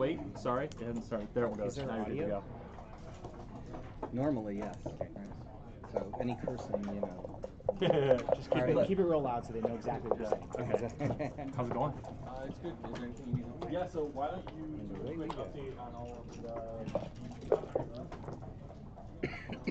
wait. Sorry, and sorry. There it goes. Is there now you're good to audio? go. Normally, yes. So any cursing, you know. Just keep All right, it. look. Keep it real loud so they know exactly what you're saying. Okay. How's it going? Uh, it's good. Is there anything you need help? Yeah. So why don't you do a quick update on all of the?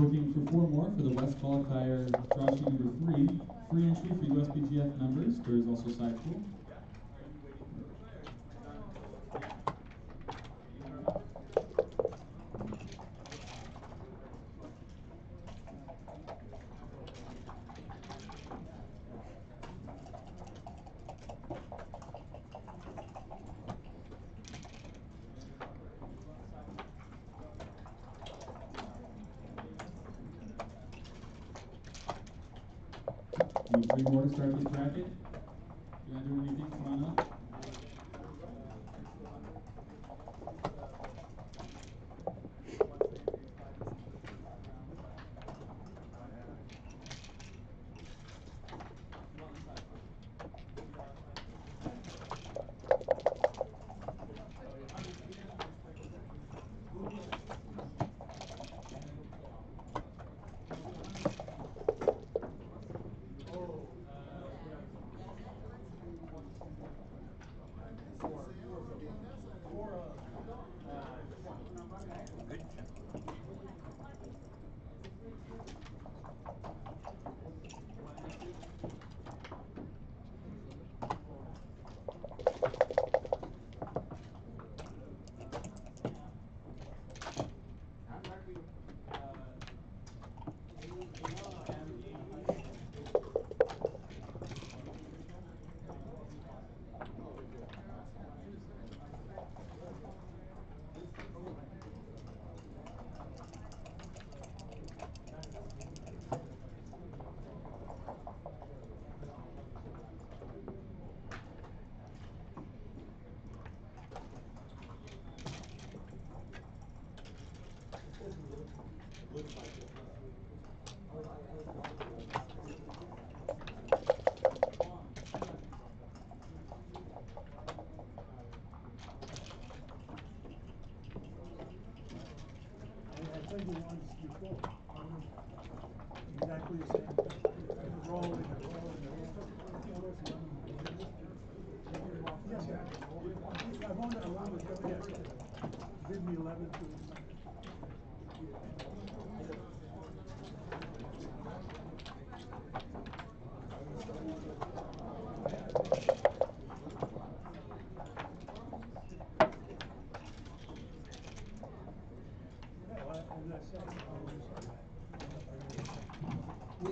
Looking for four more for the West qualifier draw sheet number three. Free entry for USBGF members. There is also side pool. Need three more to start this bracket. You want to do anything?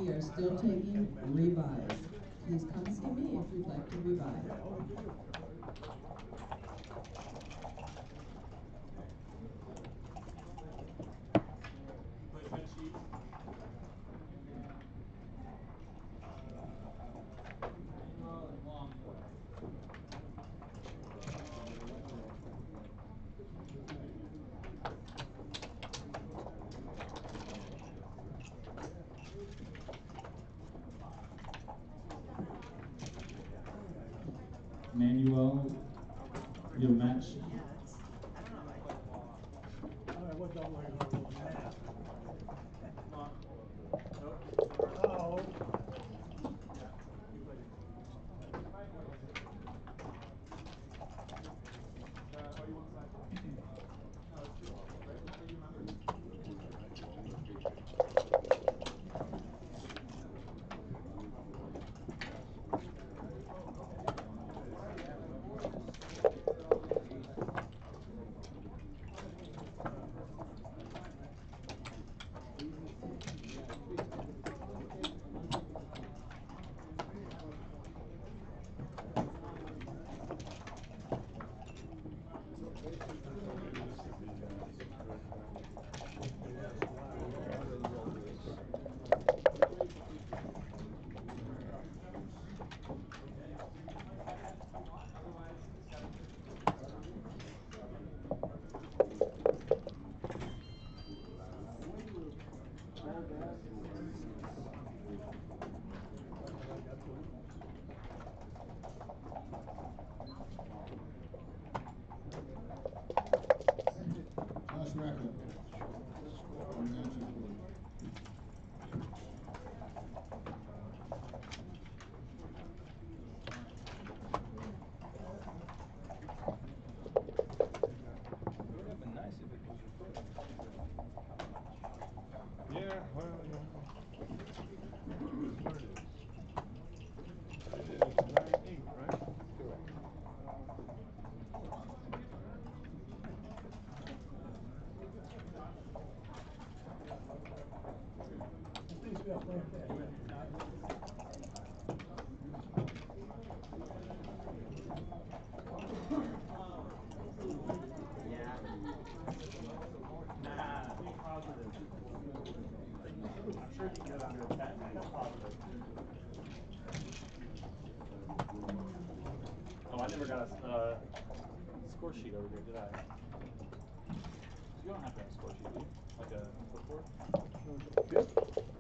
We are still taking revise.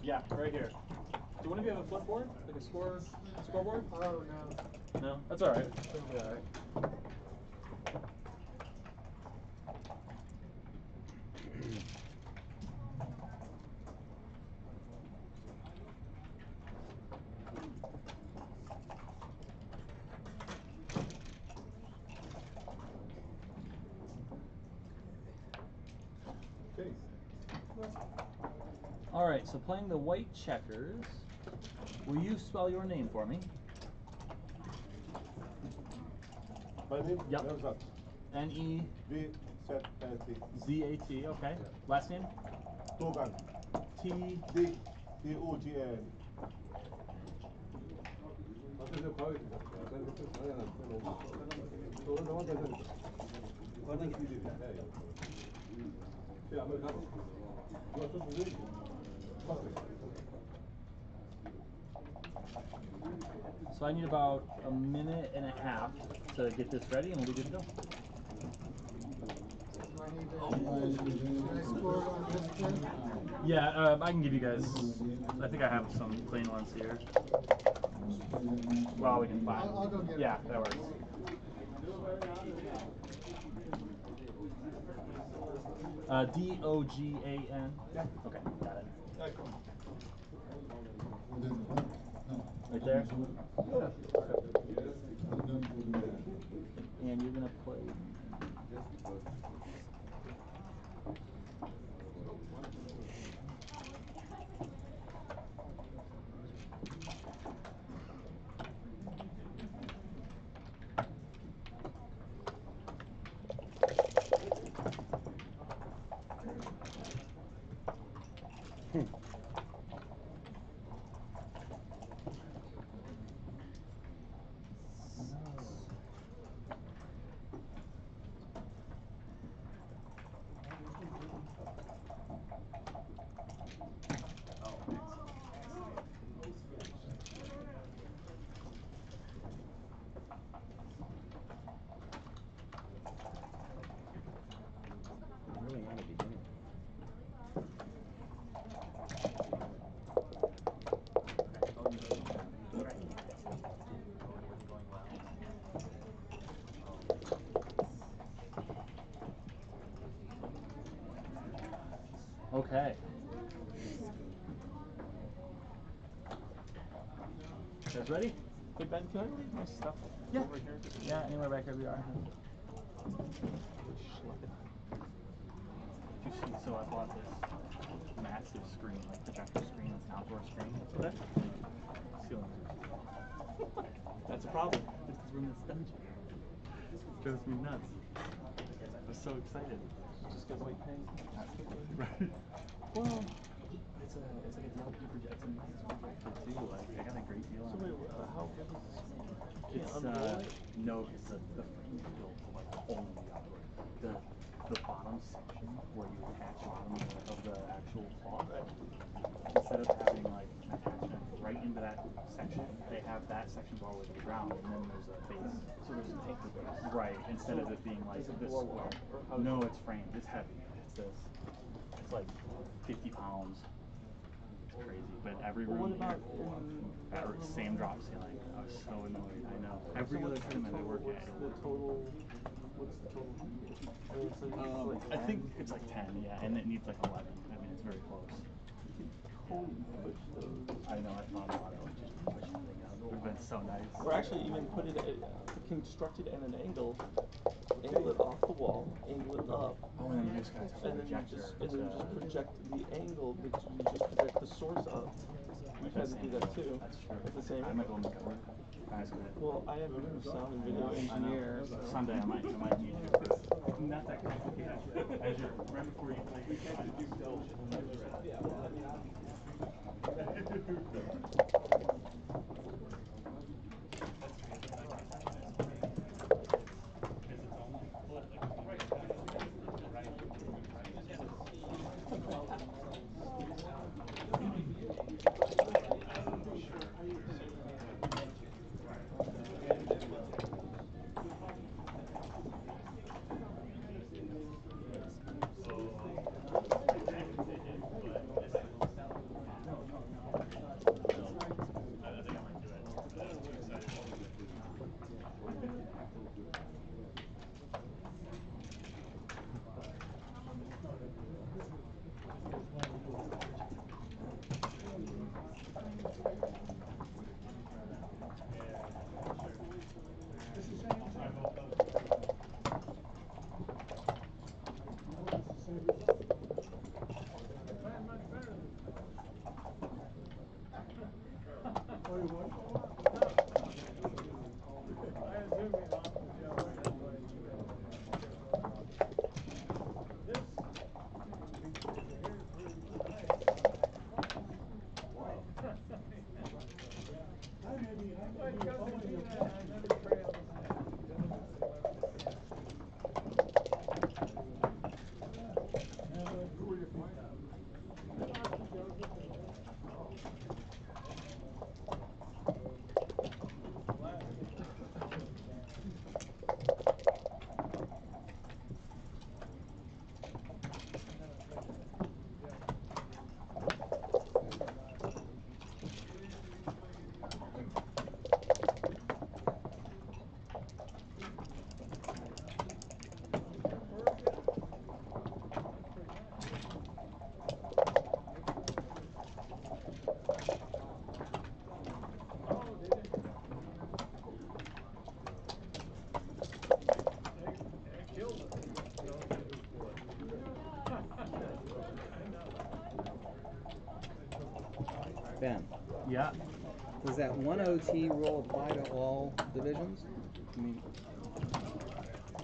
Yeah, right here. Do one of you have a flipboard, like a score, scoreboard? Oh, no. No, that's all right. It'll be all right. All right, so playing the white checkers. Will you spell your name for me? My name? Yep. Nevzat. N E V Z L T. Z A T. Okay. Last name? Dogan. T. D D O G A N. So I need about a minute and a half to get this ready, and we'll be good to go. Yeah, uh, I can give you guys. I think I have some clean ones here. Well, we can find. I'll- I'll go get Yeah, that works. Uh, D O G A N. Yeah. Okay, Right there? Will. And you're gonna play. Ready? Hey Ben, can I leave my stuff yeah. over here? Yeah, anywhere back here we are. You see, so I bought this massive screen, like projector screen, that's an outdoor screen. That's what That's a problem. This room is dungeon. It drives me nuts. I'm so excited. Just get white paint. Right. Well it's like a DLP projector too. Like I got a great deal So on wait, it. uh, how big is this? It's uh no, it's the the frame built to like only the outdoor. The the bottom section where you attach the of the actual cloth. Instead of having like an attachment right into that section, they have that section all the way to the ground, and then there's a base. So there's an anchor base. Right, instead of it being like it this. how- No, it's framed. It's heavy. It's this. It's like 50 pounds. It's crazy. But every room what here, about that that room same over drop ceiling. I was so annoyed. I know. Every So other what's the tournament I work at. the total? What's the total? Or like, Um, like I think it's like 10, yeah, and it needs like 11. I mean, it's very close. Holy push those. I know. I thought about it. Like, just push the thing out. It would have been so nice. Or actually even put it, at, construct it at an angle, angle it off the wall, angle it up. Oh, and then you just gotta And then you just, and then you just project the angle, because you just project the source up. We've had to do that too. That's true. At the same. I might go make it work. Guys, good. Well, I have a sound and video engineer. so- Someday I might, I might need you. Not that complicated. As you're, right before you play. We can't do Ben, Yeah. does that one OT rule apply to all divisions? I mean,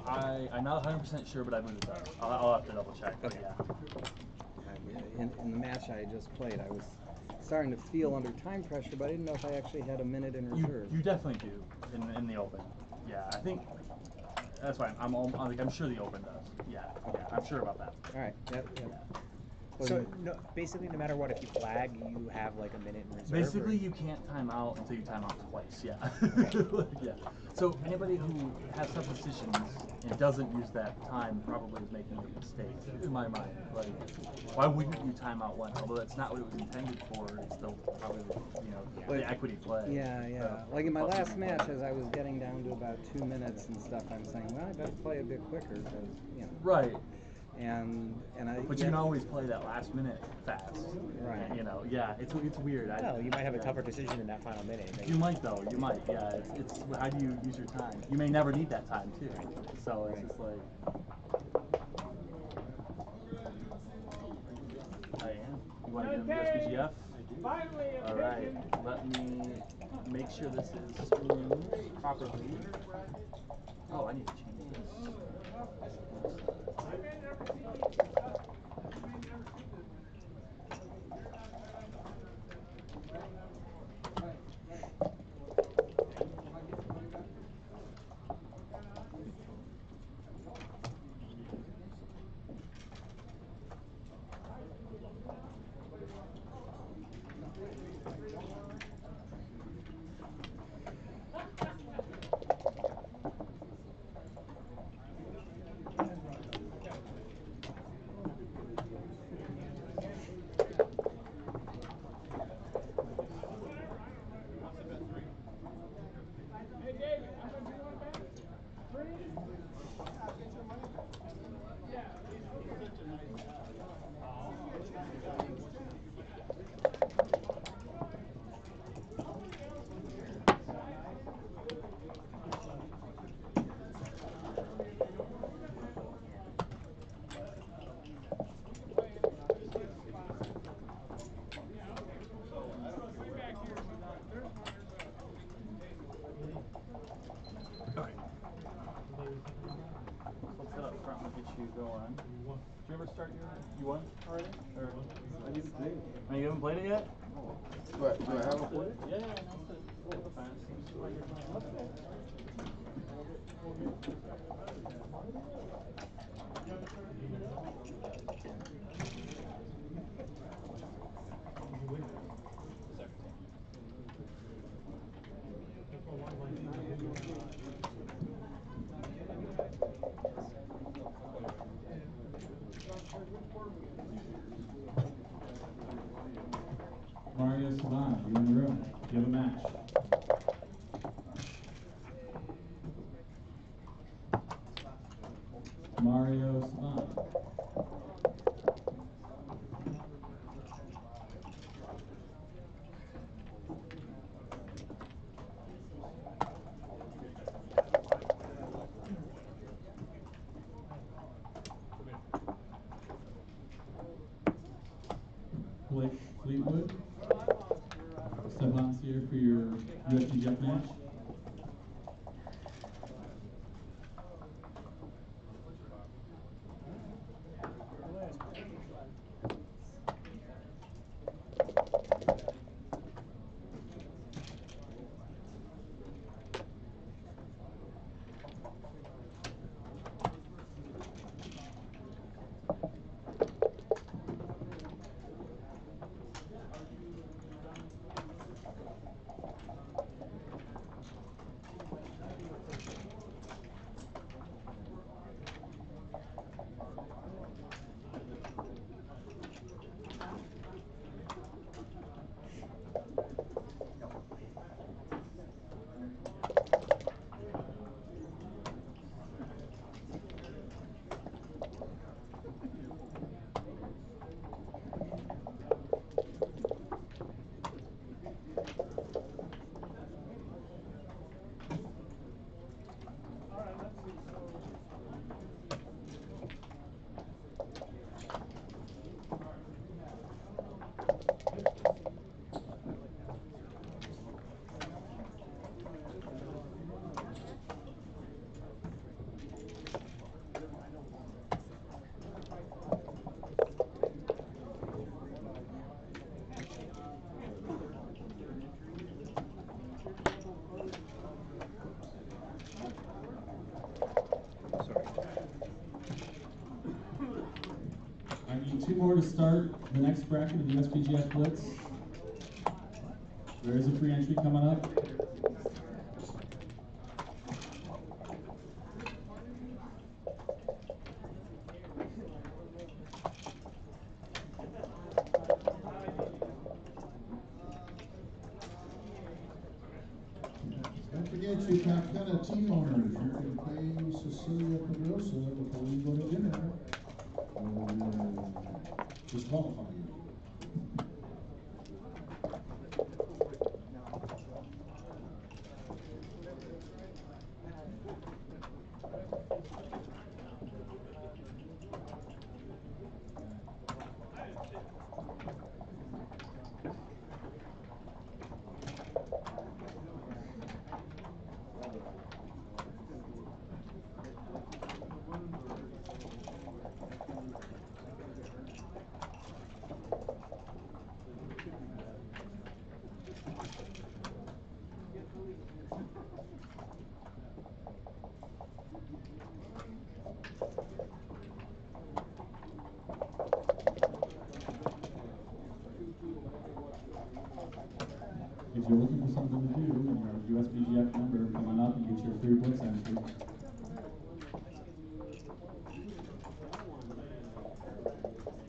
I, I'm not 100% sure, but I believe it does. I'll, I'll have to double check. But yeah. Uh, in, in the match I just played, I was starting to feel under time pressure, but I didn't know if I actually had a minute in You, reserve. you definitely do in, in the open. Yeah, I think that's why I'm, I'm, I'm, like, I'm sure the open does. Yeah, yeah, I'm sure about that. All right, that, that, So no, basically, no matter what, if you flag, you have like a minute in reserve. or- Basically, you can't time out until you time out twice. Yeah. yeah. So anybody who has suppositions and doesn't use that time probably is making a mistake in my mind. Like, why wouldn't you time out once? Although that's not what it was intended for. It's still probably you know the equity play. yeah, yeah. So- Like in my last match, as I was getting down to about two minutes and stuff, I'm saying, well, I better play a bit quicker because, you know. Right. And and I. But you can always play that last minute fast. Right. You know, yeah, it's it's weird. I, Well, you might have a tougher decision in that final minute. than You might though. You might. Yeah. It's, it's how do you use your time? You may never need that time too. So it's Right. just like. I am. You want to get him USBGF? Finally, All right. pigeon. Let me make sure this is streamed properly. Oh, I need to change this. I've been there for 10 years. Mario Savant, you're in the room. You have a match. Two to start the next bracket of the USBGF Blitz. There is a free entry coming up. Don't forget you Calcutta team owners, multiplying. Thank you.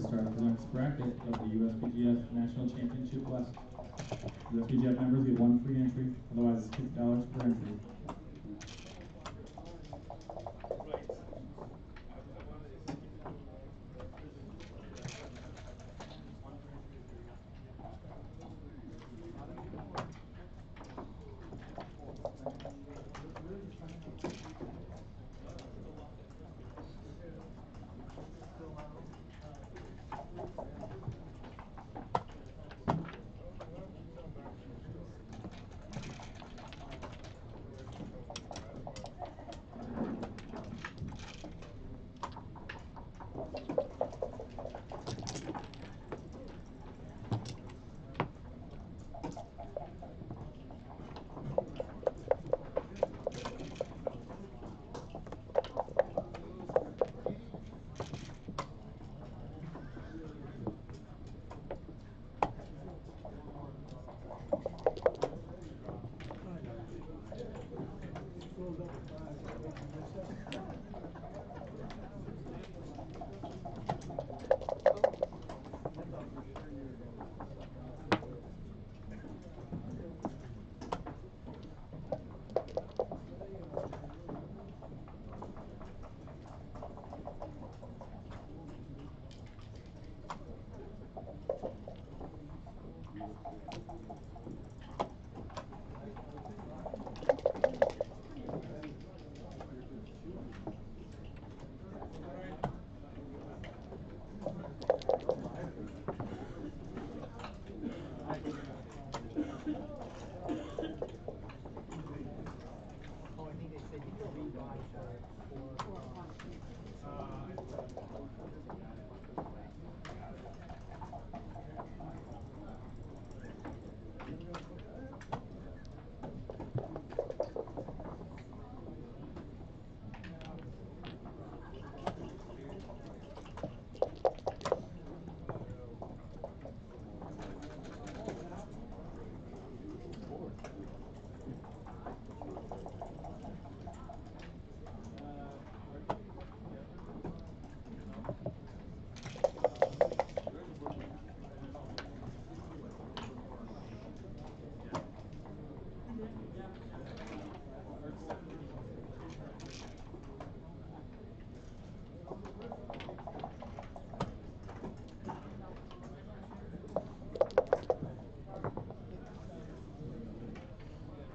start the next bracket of the USBGF National Championship West. USBGF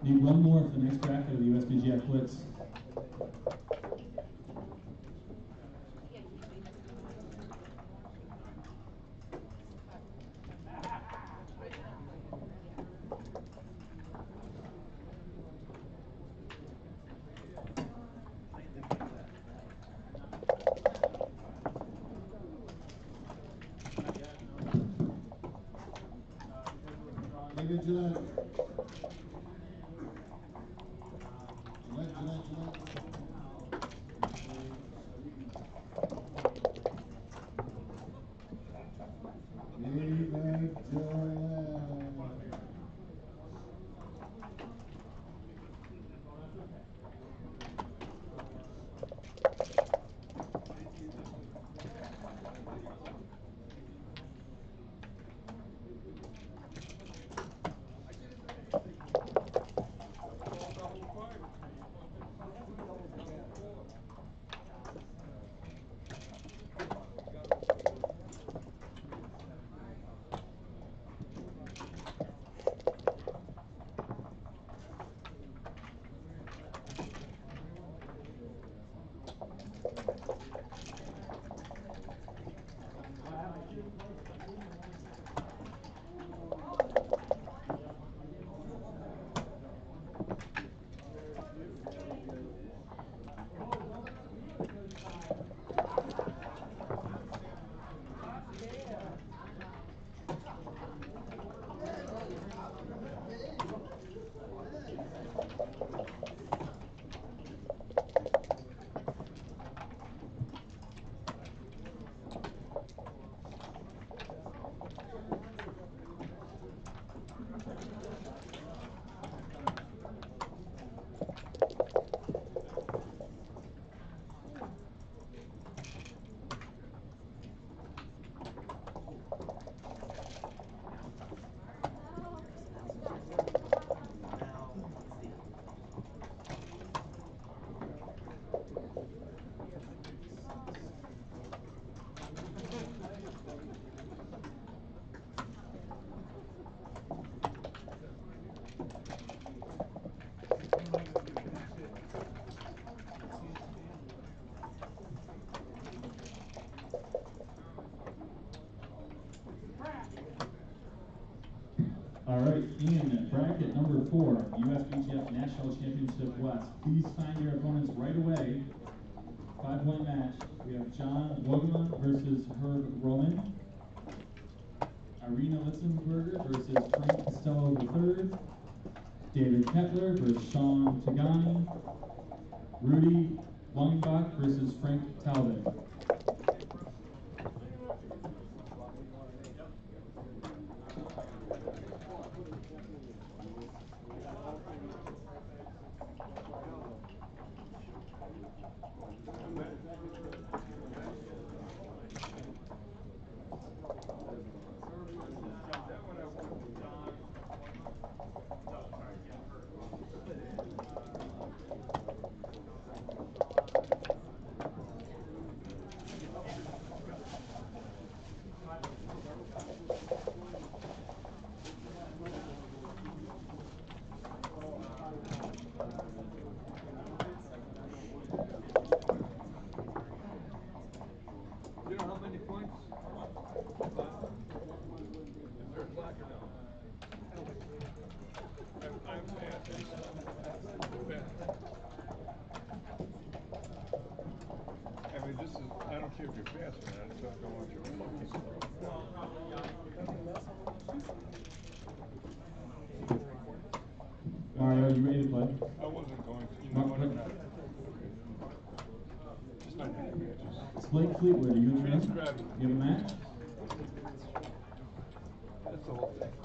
Need one more for the next bracket of the USBGF Blitz. In bracket number four, USBGF National Championship West. Please find your opponents right away. Five point match. We have John Wogeman versus Herb Roman. Irina Litzenberger versus Frank Costello III. David Kettler versus Sean Tagani. Rudy Lungenbach versus Frank Talbot. You how many points? Is there a clock or no? I'm, I'm asking. I mean, this is, I don't care if you're fast or not, I just don't want you fucking Mario, you ready to play? I wasn't going to, you know what, I'm not. Just not gonna be, just. Blake Fleetwood, are you interested? Transcribe it. You have a match? That's the whole thing.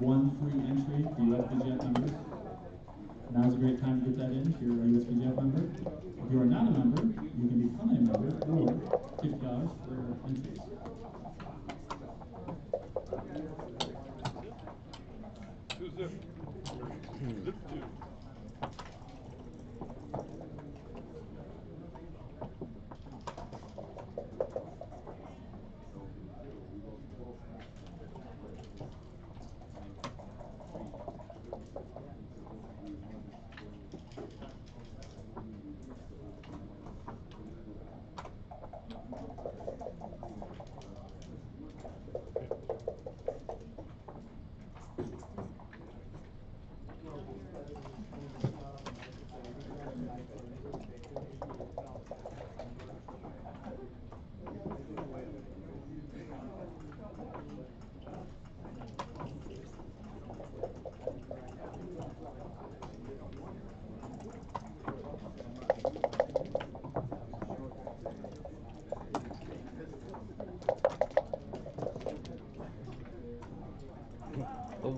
One free entry for USBGF members. Now's a great time to get that in if you're a USBGF member. If you are not a member, you can become a member or fifty dollars for entries.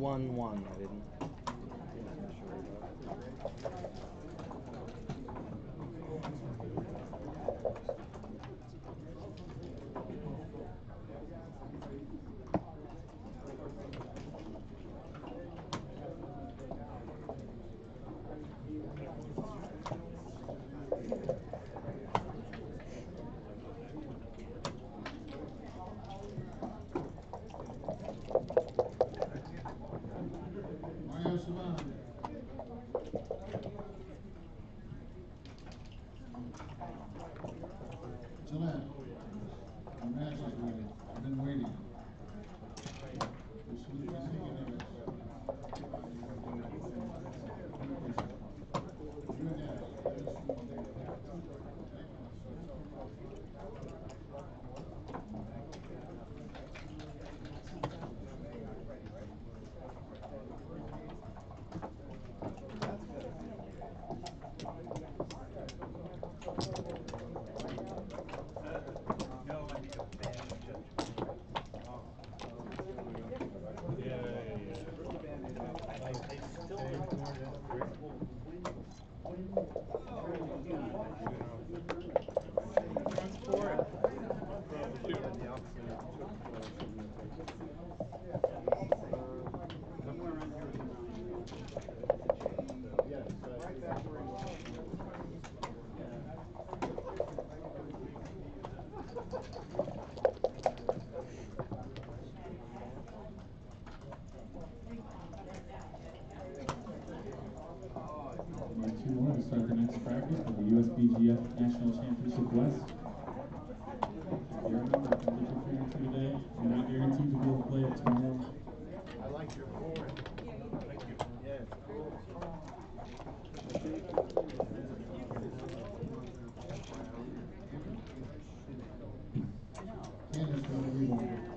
One one, Great. Like your board. Thank you. Yes. Candace, go to rebound.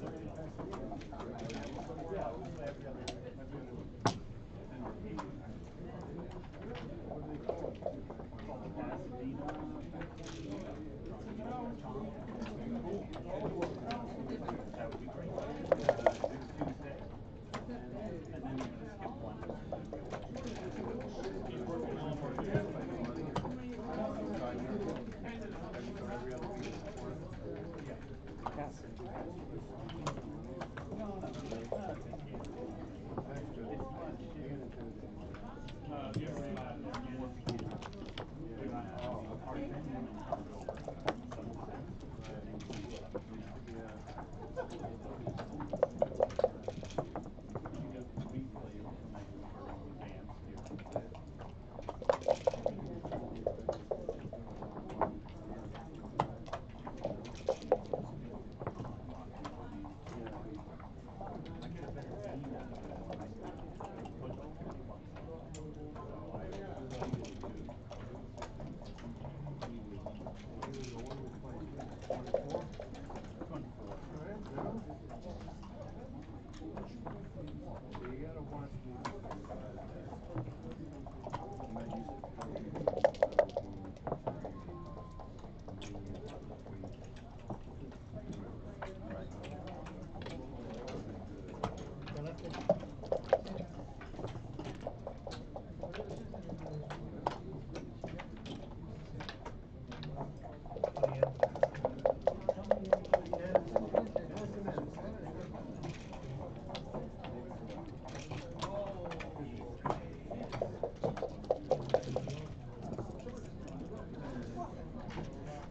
Yes.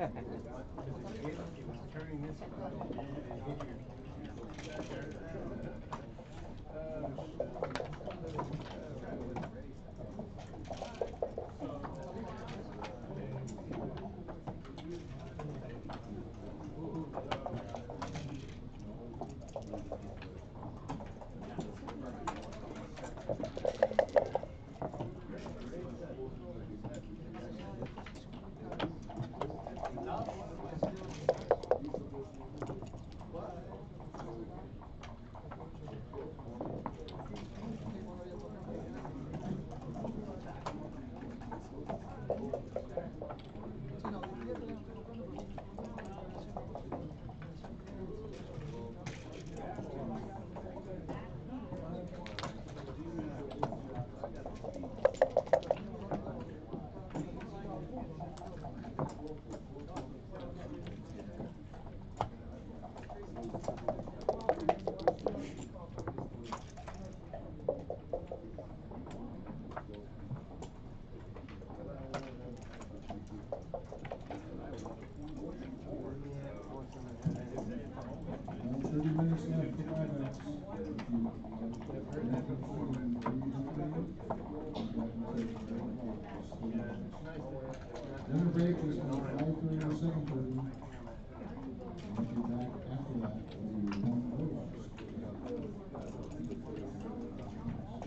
Thank you.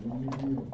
And if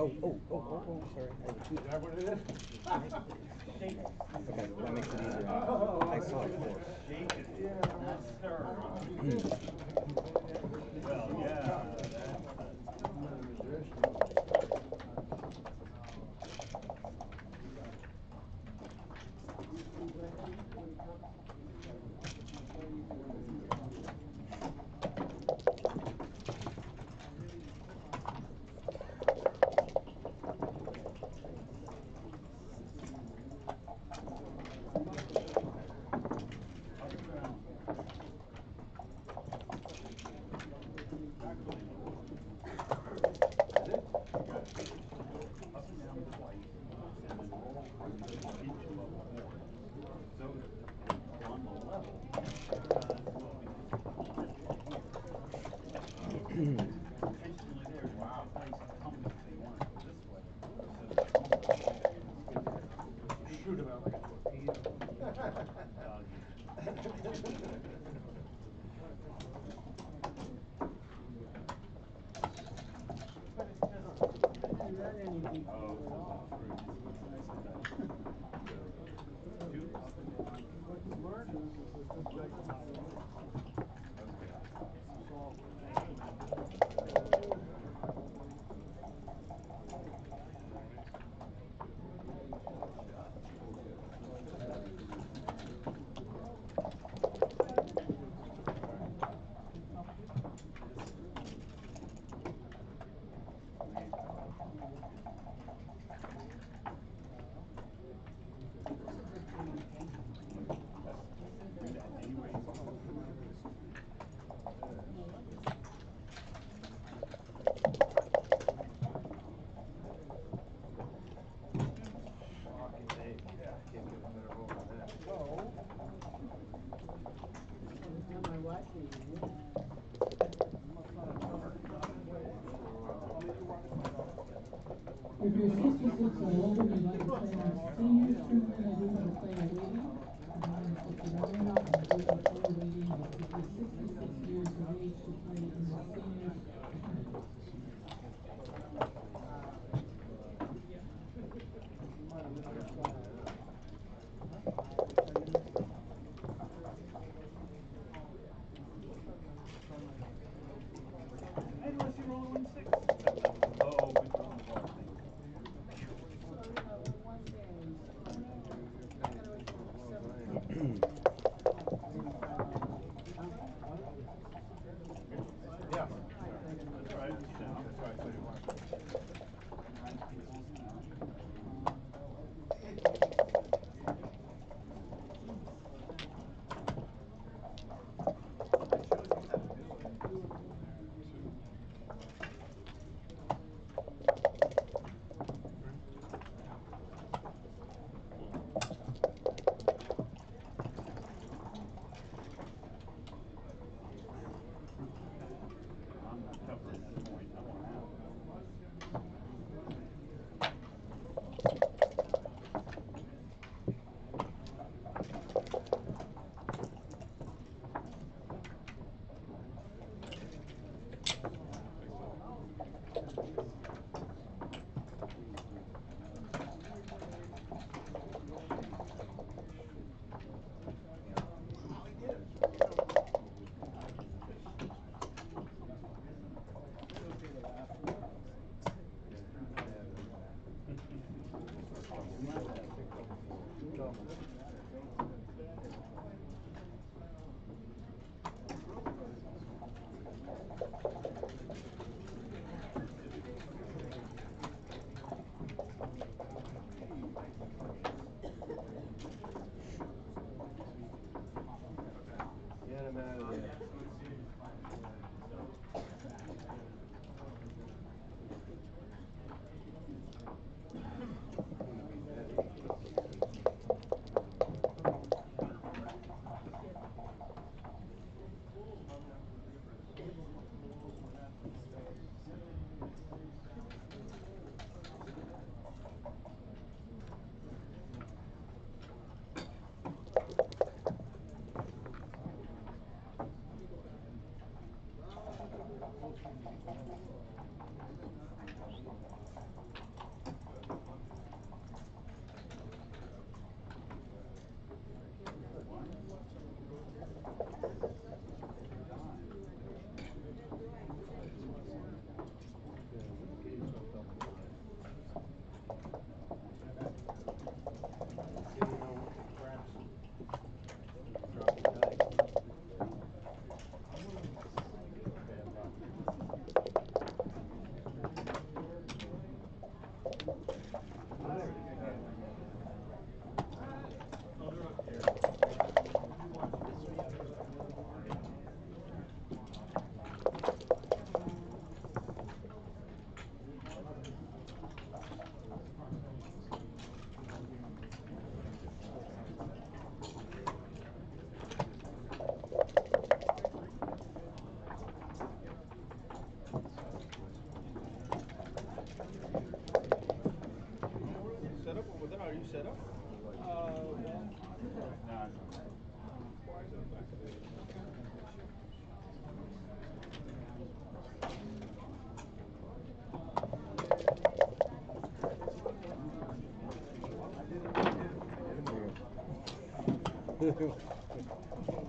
Oh, oh, oh, oh, oh, sorry. I have a two- Is that what it is? Okay, that makes it easier. Oh. I saw it before. Well, hmm. If you're sixty-six or older, you'd like to play our seniors tournament, I do have a player waiting. Get him out of there.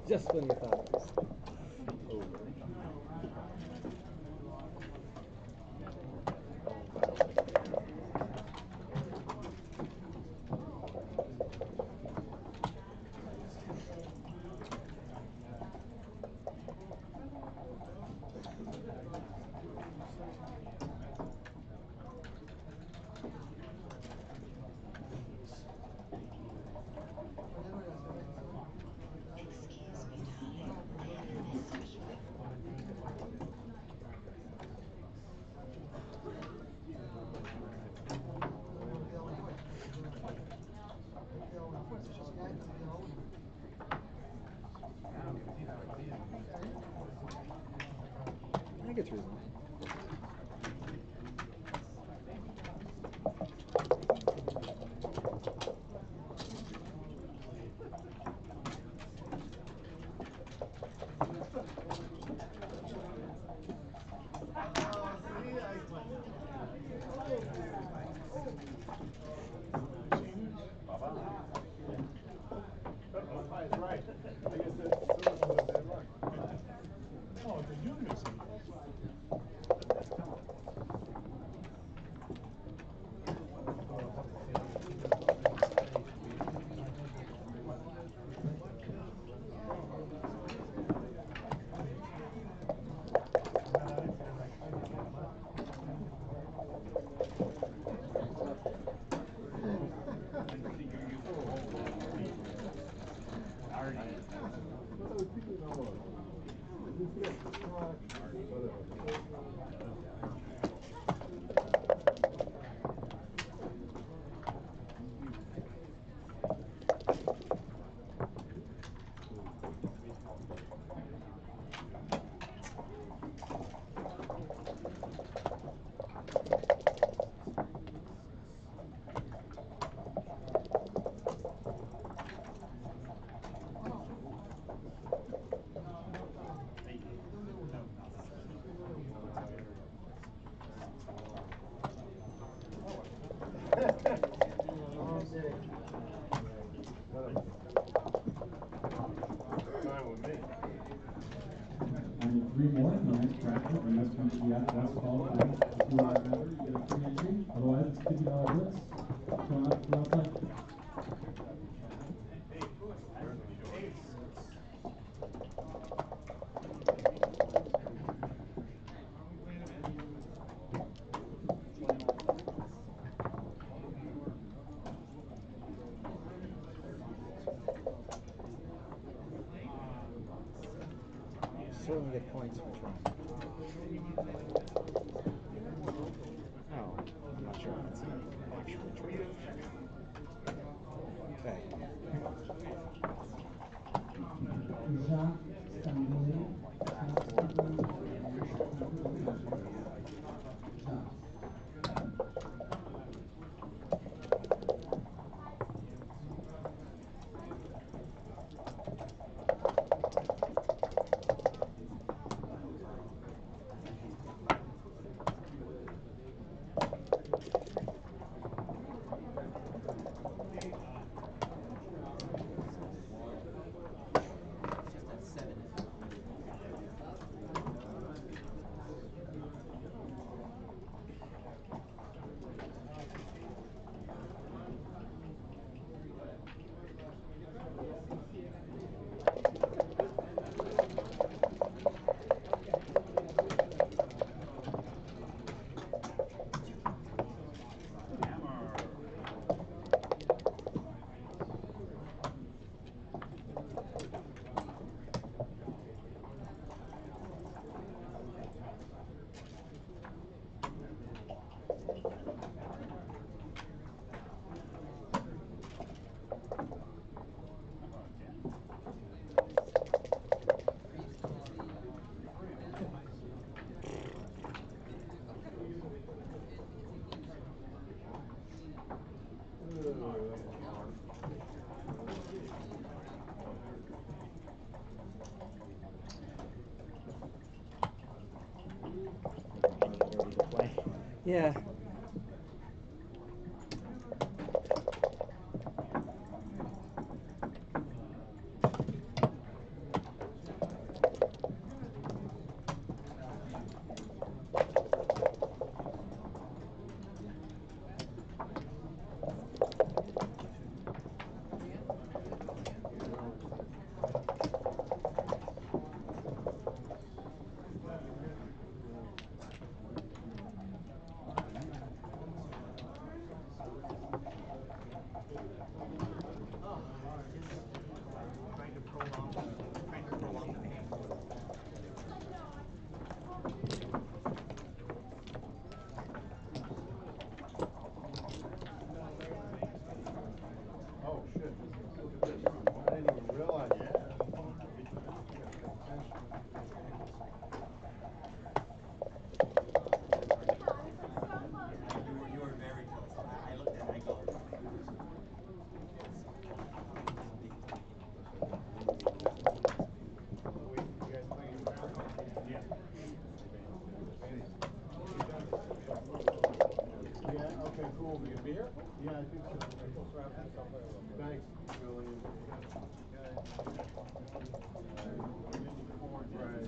Just when you thought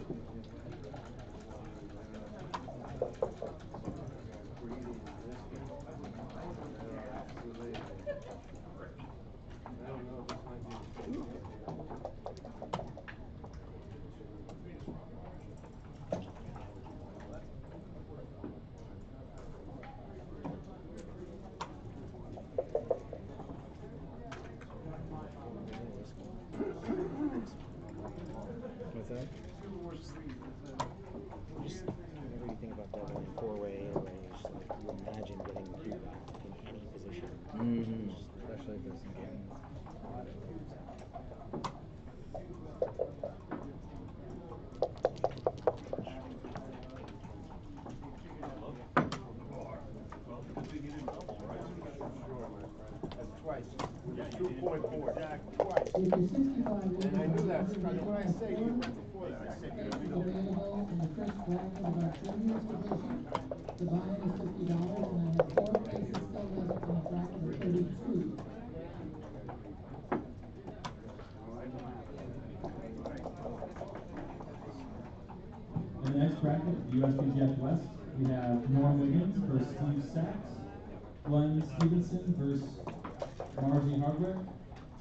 I don't know, this might be.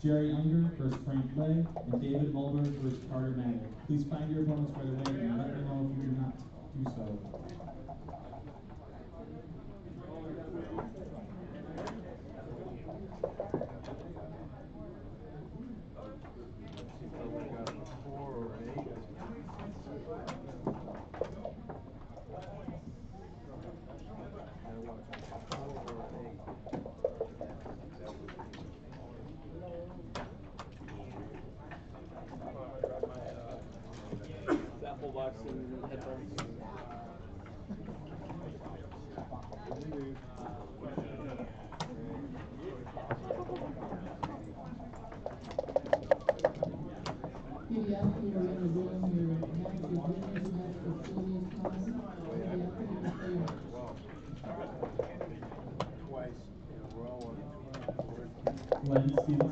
Jerry Unger versus Frank Lay, and David Mulberg versus Carter Magner. Please find your opponents by the way and let them know if you do not do so. precisa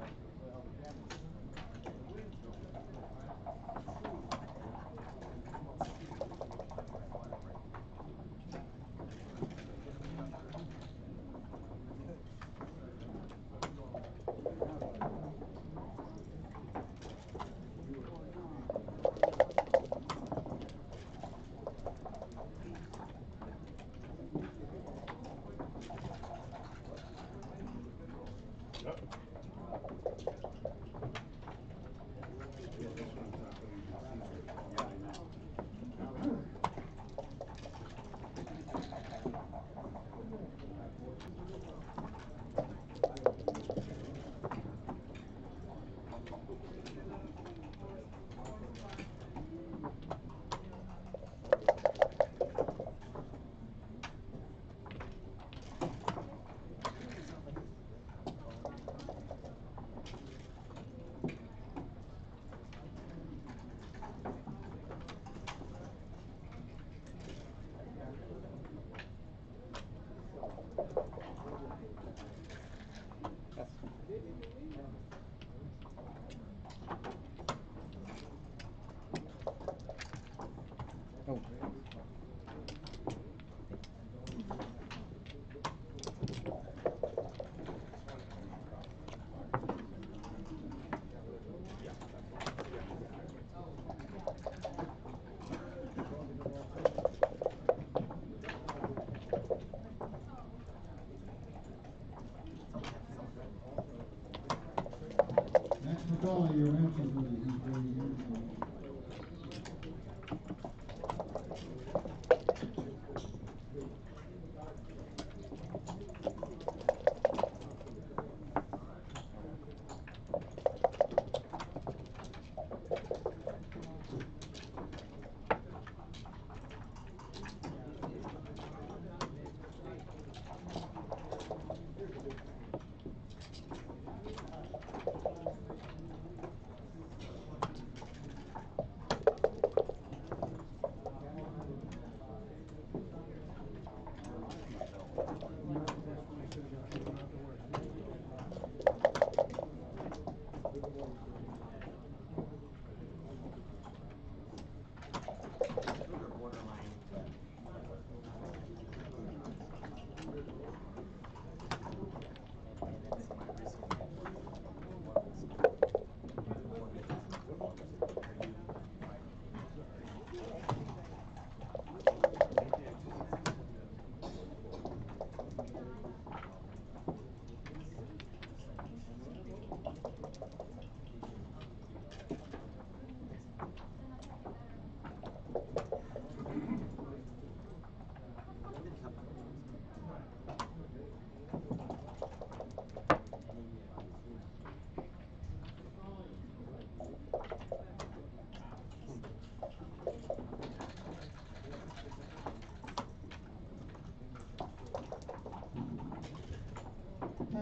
right.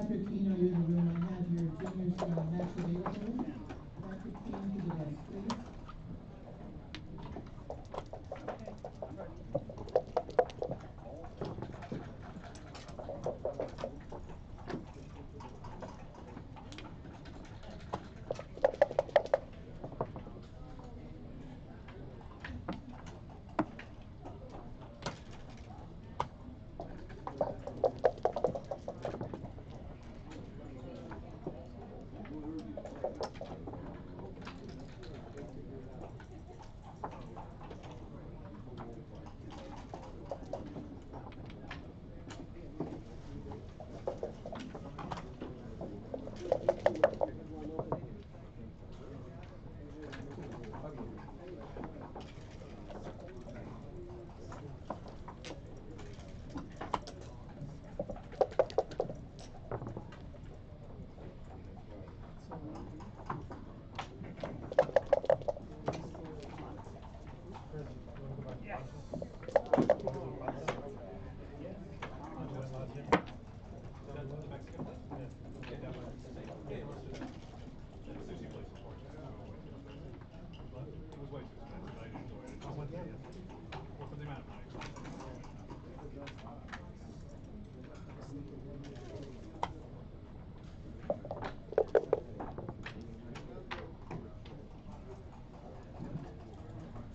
happy to, you know,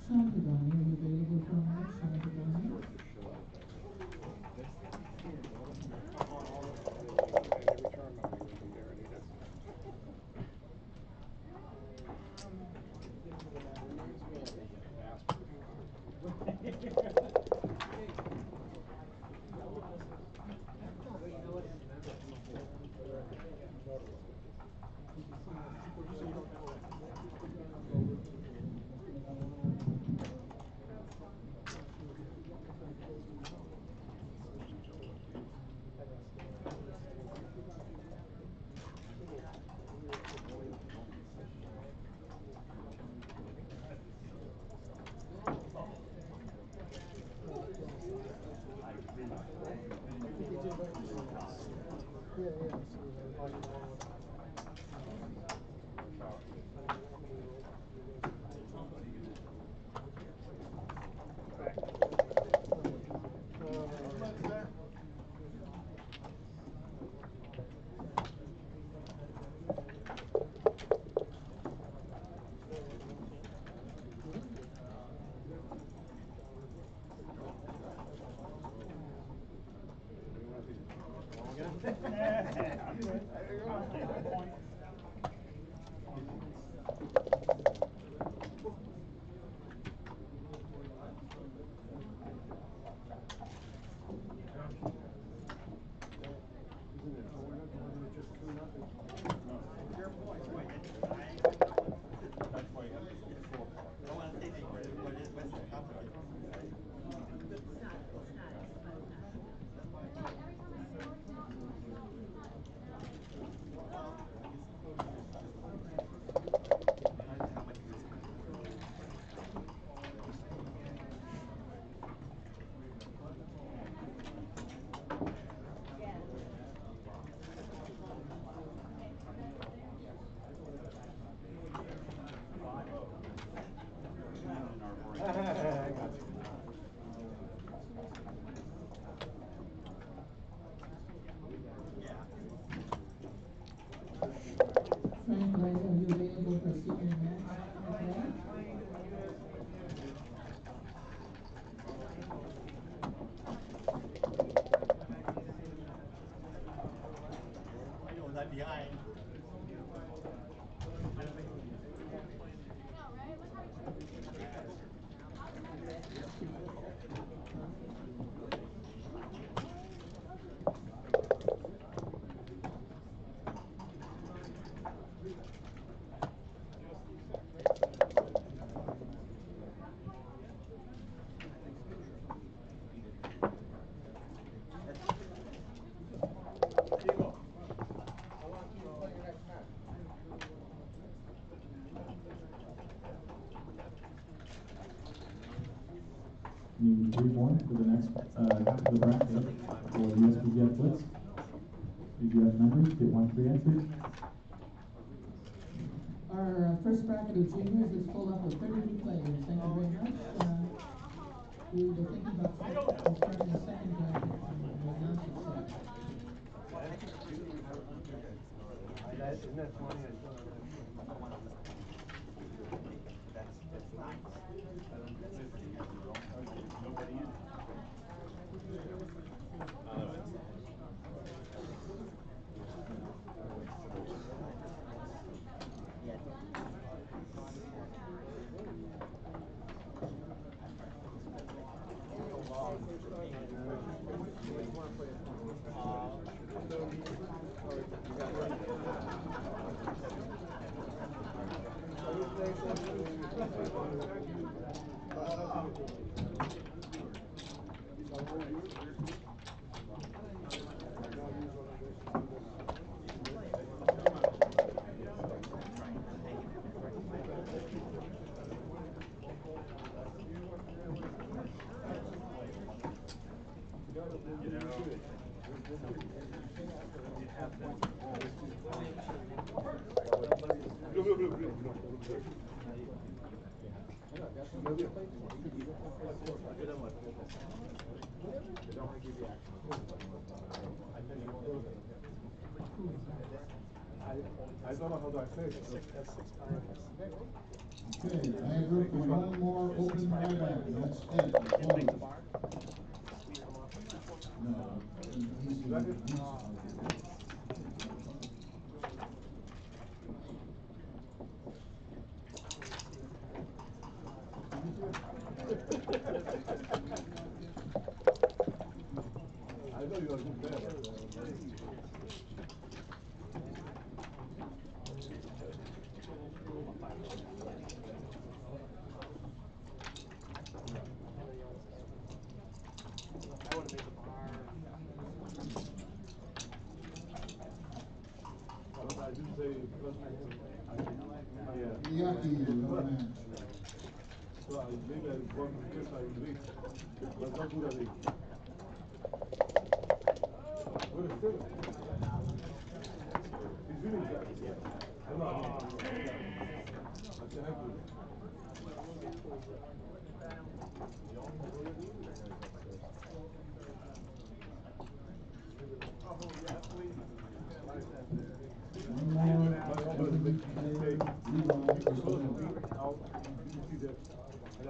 Sean 네. Need three more for the next, uh, half of the bracket for the USBGF Blitz. BGF members get one free entry. Our uh, first bracket of juniors is full up with thirty-two players. Thank you very much. Uh, we were thinking about starting the second bracket on the announcement set. Isn't that funny? Okay, I have room for one more open buyback, that's it. No, he's, he's.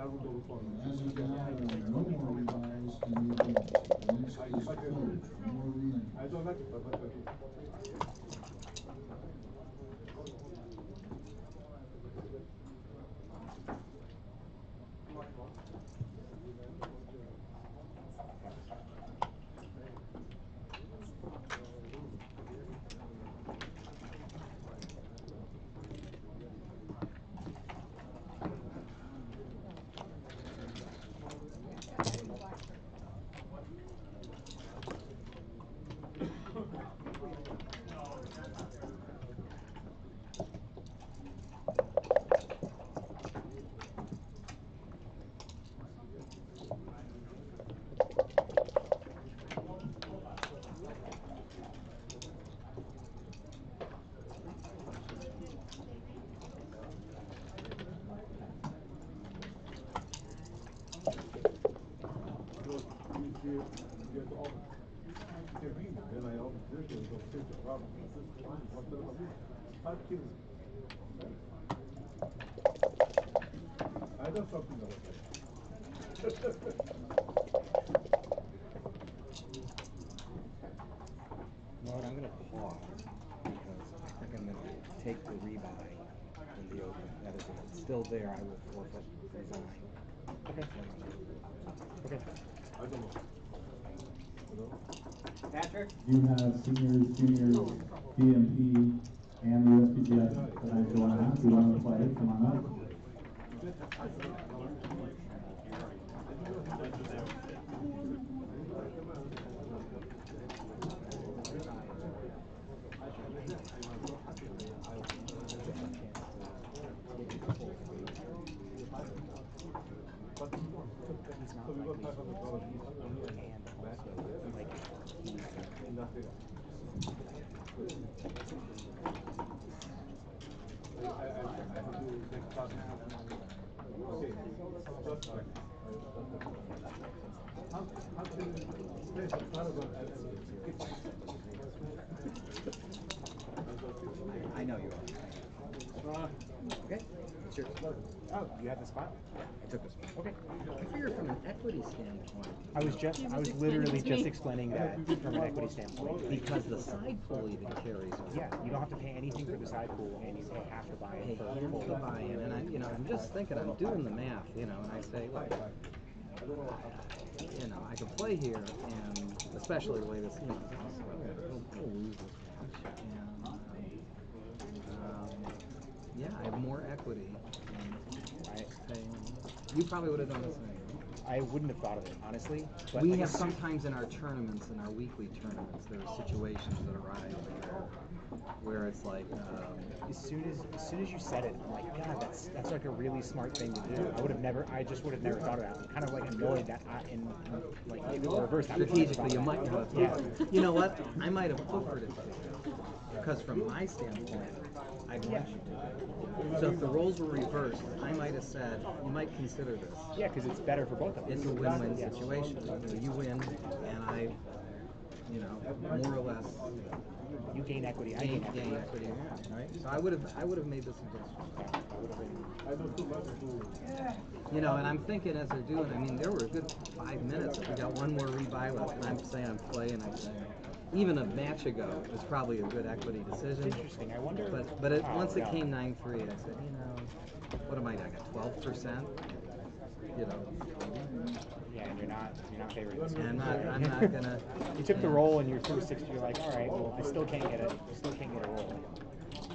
As of now, there are no more rebuys in the accounts. The next is closed, no more take the rebuy in the open. That is, if it's still there, I will forfeit, resign. Okay. Okay. Don't. You? Patrick? You have seniors, juniors, DMP, and the USBGF tonight going on. If you want to play, come on up. But so we got five hundred dollars each. And also, like, he's, Nothing. I, I, I I have to do next part. Okay, just like. How, how can, yes, it's not about, I, know you are. Uh, okay, it's yours. Oh, you have the spot? Yeah, I took this. Okay. I figure from an equity standpoint. I was just, I was literally just explaining that from an equity standpoint. Because the side pool even carries. over. Yeah, you don't have to pay anything for the side pool and you pay half the buy-in Pay for half full. the buy-in, and I, you know, I'm just thinking, I'm doing the math, you know, and I say, look, you know, I can play here, and especially the way this, you know, this is, We'll lose this match, and um, yeah, I have more equity. You probably would have done the same. I wouldn't have thought of it honestly. But we like, have sometimes in our tournaments, in our weekly tournaments, there are situations that arise where, where it's like, um, as soon as as soon as you said it, I'm like, God, that's that's like a really smart thing to do. I would have never, I just would have never thought of that. I'm kind of like annoyed that I, in like if it were reversed, I strategically, you might not have. Yeah. You know what? I might have offered it to you because from my standpoint, I want you to. So if the roles were reversed, I might have said, you might consider this. Yeah, because it's better for both of us. It's a win-win Yeah. situation. You know, you win, and I, you know, more or less You gain equity. I gain, gain gain equity. equity. Right? So I would have, I would have made the suggestion. That would have been. I know too much to You know, and I'm thinking as they're doing, I mean, there were a good five minutes. We got one more rebuy left, and I'm saying I'm playing, I'm saying, even a match ago, it was probably a good equity decision. Interesting. I wonder. But, but it, Oh, once it came nine three, I said, you know, what am I, I got twelve percent? You know, Yeah, and you're not you're not favoring this. and I'm not, I'm not gonna. You took the yeah. roll and you're through sixty. You're like, all right, well, I still can't get a, I still can't get a roll.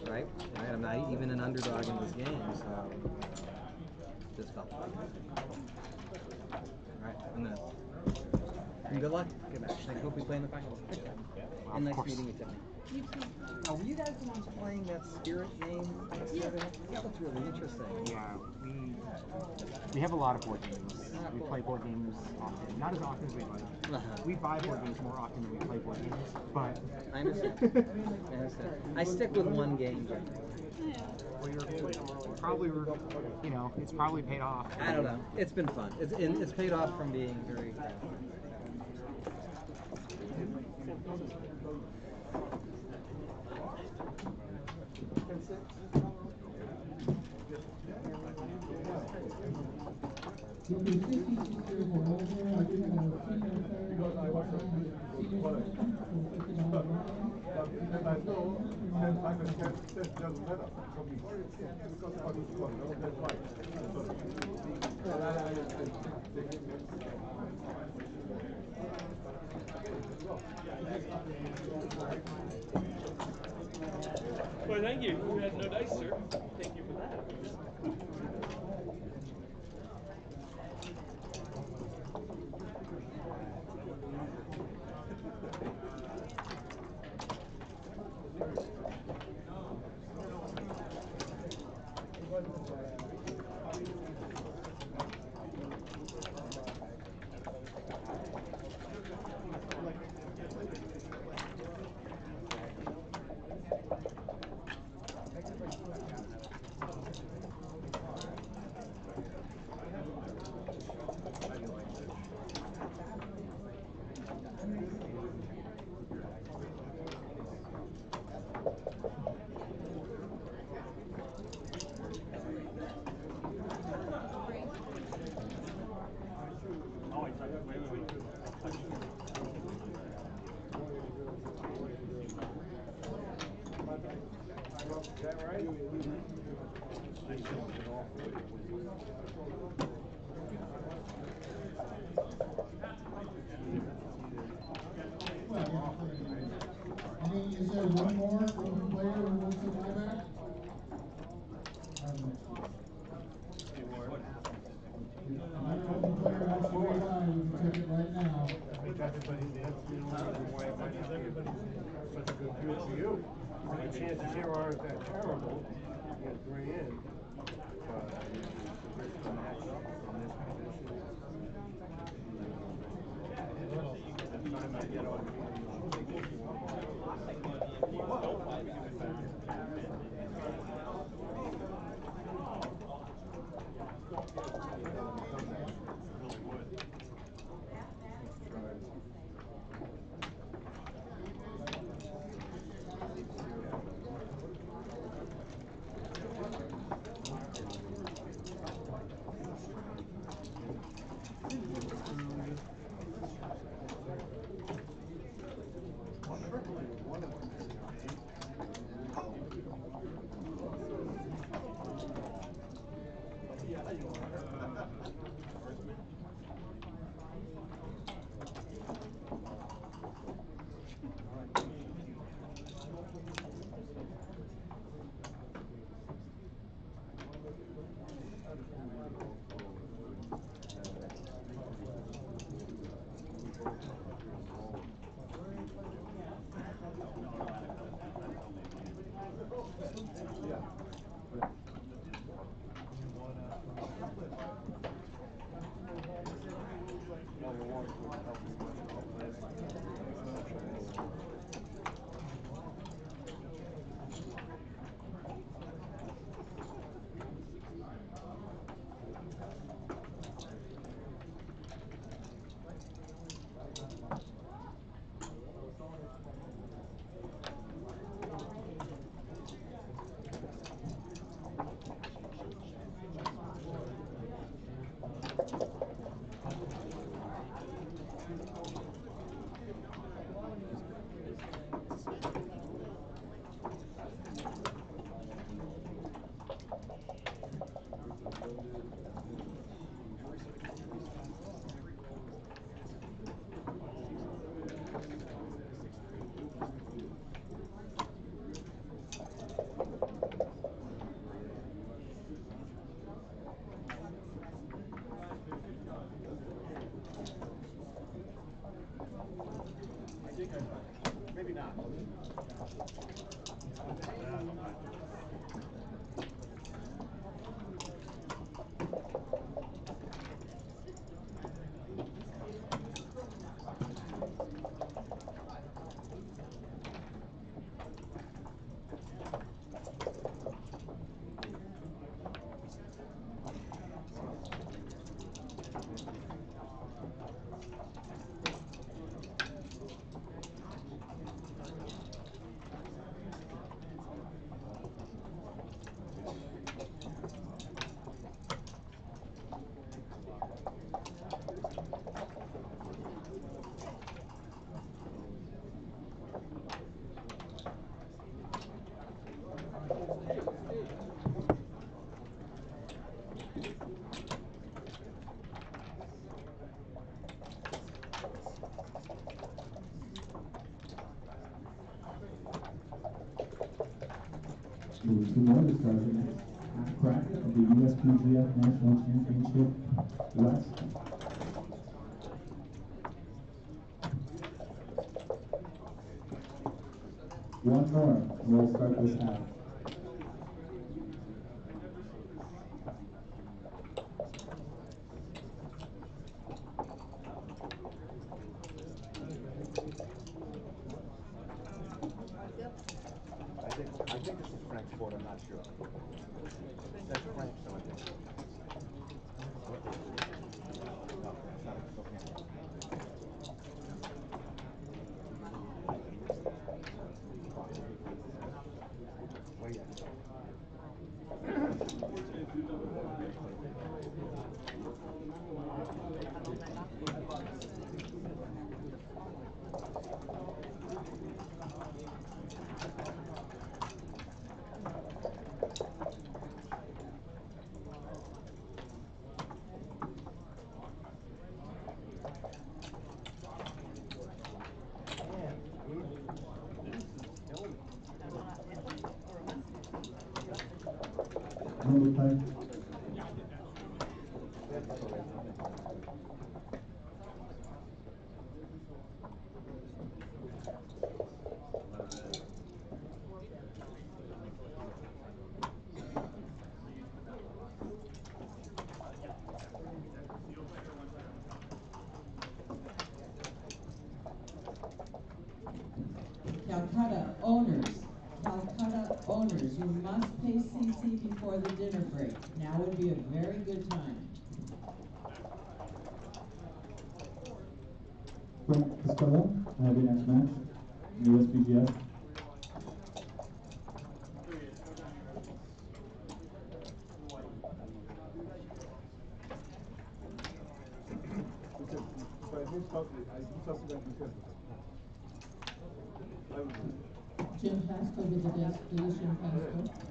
Right? Right, I'm not even an underdog in this game, so just felt like. Alright, I'm gonna. And Good luck. Good match. I hope we play in the finals. And nice meeting you, Tiffany. You too. Oh, were you guys the ones playing that spirit game? Yeah. That looked really interesting. Yeah, we we have a lot of board games. We play board games often, not as often as we like. Uh-huh. We buy board games more often than we play board games, but I understand. I understand. I stick with one game. generally. well, you're probably you know it's probably paid off. I don't know. It's been fun. It's it's paid off from being very. Number sixty-six here for Roseau, I do have a senior player, senior citizen, for fifty dollars. And I know, and I can get, that doesn't matter for me. Because for this one, no, that's right. Well, thank you. We had no dice, sir. Thank you for that. Any, is there one more open player who wants to buy back? Another open player wants to rebuy, we can take it good you. Chances here aren't that terrible, you get three in. One more, we'll start this half. I think, I think this is Frank's Ford, I'm not sure. That's Frank, so I think. No, it's not, it's okay. Wait. Number five. Calcutta owners, Calcutta owners, you must pay CC before the dinner break. Now would a good time. Frank Costello, your next match, USBGF. Because, but his company, I, he talks about because. I was, Jim Pasco with the desk, please, Jim Pasco.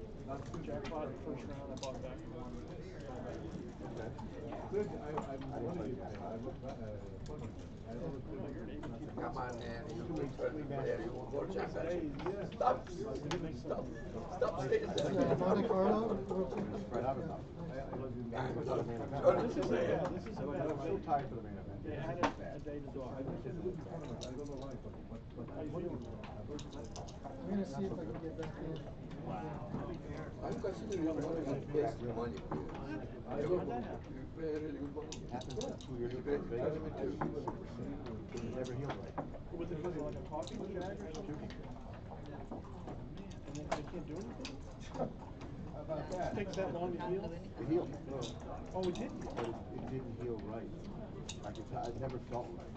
jackpot I'm uh, won't China. days, yeah. Stop, stop, stop This is, a- yeah, this is a so tired for the main event. Yeah, I had a, a day to it. a? I'm see if I can get back in. I'm considering one of the best money players. I don't- you play really good years You play too. It never healed right. Was it like a coffee jag or something? And about that? Takes that long to heal? It healed. Oh, it did? It, didn't heal right. I never felt right.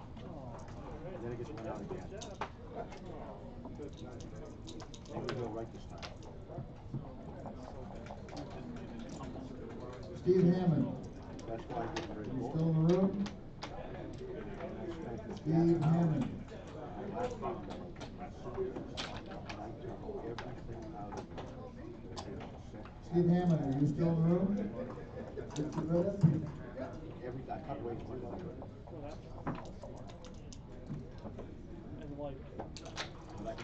And then it just went out again. Steve Hammond, That's why you still in the room? Steve Hammond. Steve Hammond, are you still in the room? Every, I cut away from it. So that's. And like, But I can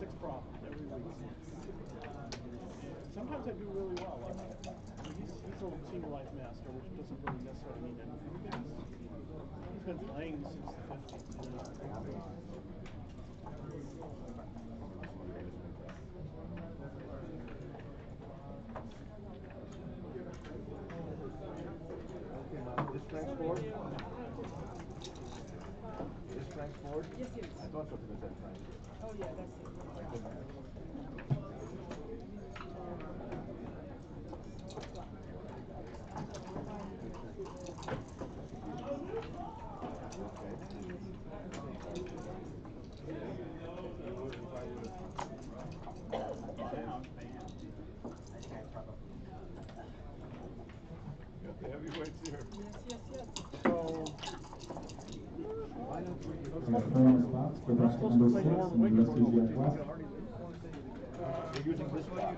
six problems every week. Uh, sometimes I do really well. I he's, he's a single life master, which doesn't really necessarily mean anything. He's been playing since the 50s. Is Frank Ford? Is Frank Ford? Yes, yes. I thought something was that Frank. Oh, yeah, that's. Got the heavyweights here. Yes, yes, yes. So, We have four more spots for bracket number six in the USBGF West. We're using this box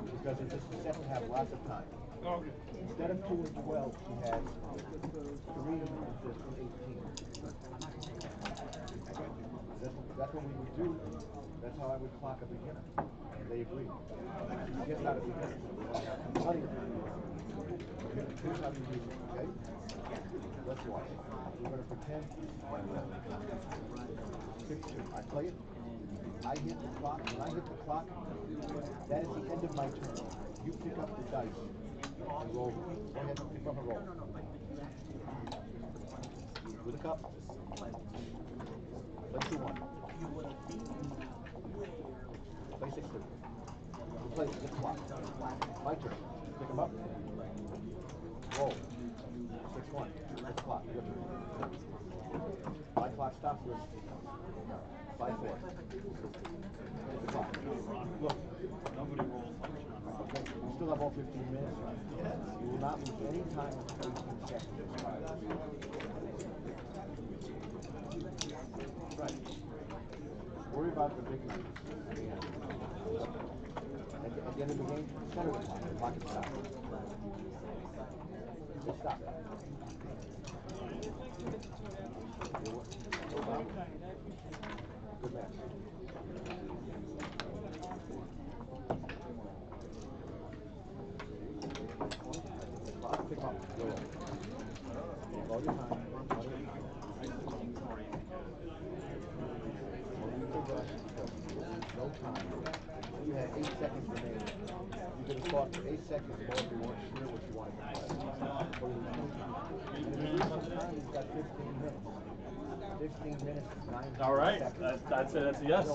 because it's just set to have lots of time. okay. Instead of two and twelve, she has three and eighteen. That's, that's what we would do, that's how I would clock a beginner. They agree. She gets out of beginner. Plenty of time. Here's how you it, okay? Let's watch. We're gonna pretend. I play it. I hit the clock. When I hit the clock, that is the end of my turn. You pick up the dice and roll. Go ahead, and pick up and roll. With a cup. Play two one. Play six two. Play the clock. My turn. Pick them up. Roll. Six one. Six clock. Your. My clock stops four. Look. Nobody rolls we still have all fifteen minutes. You will not lose any time seconds. Right. Worry about the big numbers at the. At the, end of the game, center the clock, clock. Just stop. You clock, eight seconds you want to hear what you want to got 15 minutes. 15 minutes, nine All right, that's, it. That's a yes.